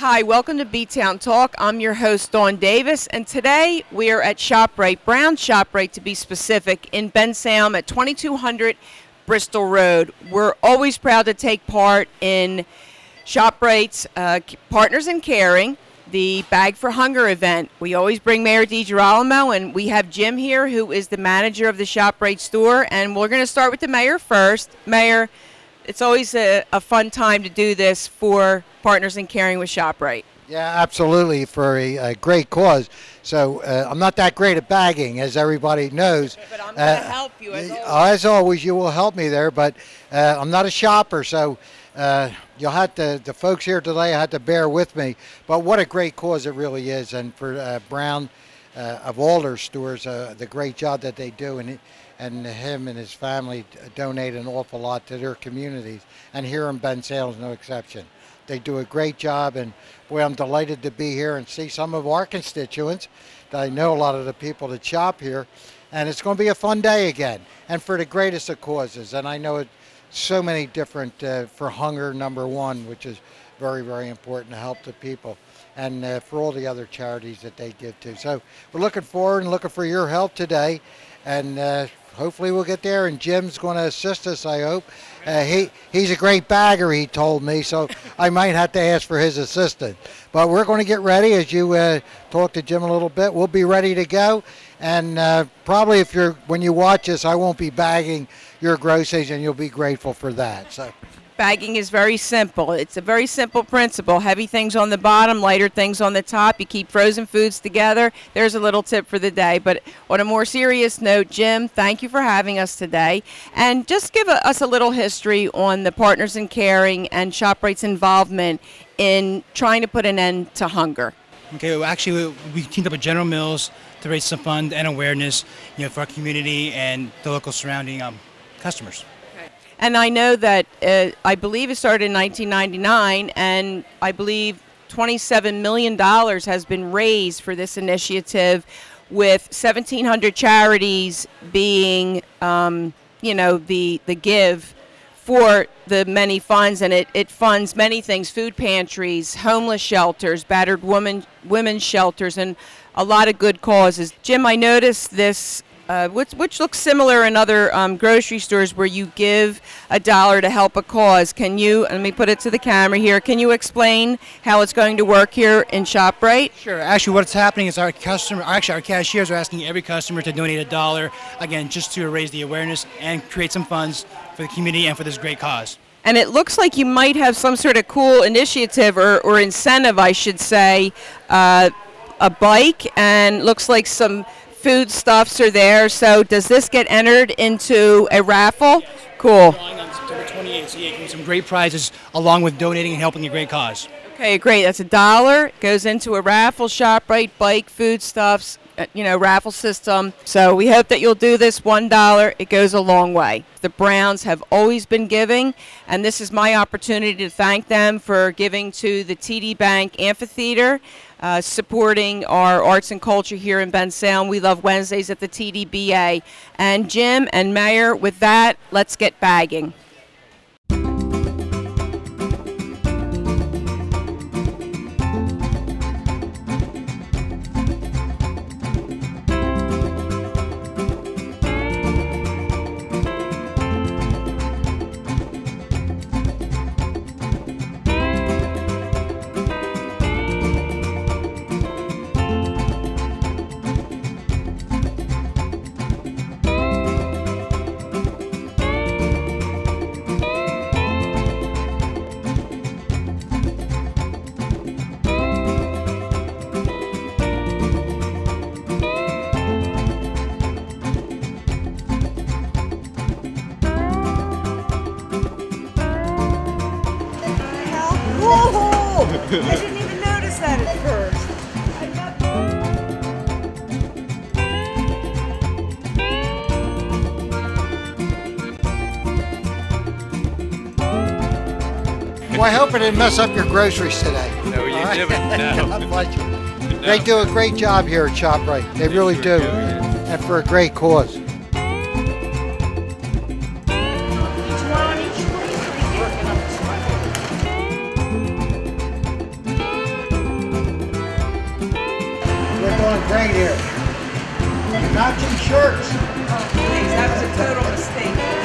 Hi, welcome to B-Town Talk. I'm your host, Dawn Davis, and today we are at ShopRite, Brown ShopRite to be specific, in Bensalem at 2200 Bristol Road. We're always proud to take part in ShopRite's uh, Partners in Caring, the Bag for Hunger event. We always bring Mayor DiGirolamo, and we have Jim here, who is the manager of the ShopRite store, and we're going to start with the mayor first. Mayor, it's always a, a fun time to do this for Partners in Caring with ShopRite. Yeah, absolutely, for a, a great cause. So uh, I'm not that great at bagging, as everybody knows. But I'm Uh, going to help you as always. As always, you will help me there, but uh, I'm not a shopper, so uh, you'll have to, the folks here today had to bear with me. But what a great cause it really is, and for uh, Brown uh, of all their stores, uh, the great job that they do, and and him and his family donate an awful lot to their communities, and here in Bensalem's no exception. They do a great job, and boy, I'm delighted to be here and see some of our constituents. I know a lot of the people that shop here, and it's going to be a fun day again, and for the greatest of causes. And I know it, so many different uh, for hunger number one, which is very very important to help the people, and uh, for all the other charities that they give to. So we're looking forward and looking for your help today, and. Uh, hopefully we'll get there and Jim's going to assist us I hope. Uh, he he's a great bagger he told me so I might have to ask for his assistance. But we're going to get ready as you uh, talk to Jim a little bit. We'll be ready to go and uh, probably if you're when you watch us I won't be bagging your groceries and you'll be grateful for that so Bagging is very simple. It's a very simple principle. Heavy things on the bottom, lighter things on the top. You keep frozen foods together. There's a little tip for the day. But on a more serious note, Jim, thank you for having us today. And just give a, us a little history on the Partners in Caring and ShopRite's involvement in trying to put an end to hunger. Okay, well, actually, we, teamed up with General Mills to raise some fund and awareness, you know, for our community and the local surrounding um, customers. And I know that uh, I believe it started in 1999, and I believe 27 million dollars has been raised for this initiative, with 1,700 charities being, um, you know, the the give for the many funds, and it, it funds many things: food pantries, homeless shelters, battered women women's shelters, and a lot of good causes. Jim, I noticed this uh, which, which looks similar in other um, grocery stores where you give a dollar to help a cause. Can you, let me put it to the camera here, can you explain how it's going to work here in ShopRite? Sure. Actually, what's happening is our customer, actually, our cashiers are asking every customer to donate a dollar, again, just to raise the awareness and create some funds for the community and for this great cause. And it looks like you might have some sort of cool initiative or, or incentive, I should say, uh, a bike, and looks like some foodstuffs are there. So does this get entered into a raffle? Cool. On September 28th, so give some great prizes along with donating and helping a great cause. Okay, great. That's a dollar. Goes into a raffle shop, right? Bike, foodstuffs, uh, you know, raffle system. So we hope that you'll do this. One dollar, it goes a long way. The Browns have always been giving, and this is my opportunity to thank them for giving to the TD Bank Amphitheater, uh, supporting our arts and culture here in Bensalem. We love Wednesdays at the TDBA. And Jim and Mayor, with that, let's get bagging. I didn't even notice that at first. Well, I hope it didn't mess up your groceries today. No, you All right? didn't, no. God bless you. They do a great job here at ShopRite. They really sure do. do. And for a great cause. Great here. Matching shirts. Please, that was a total mistake.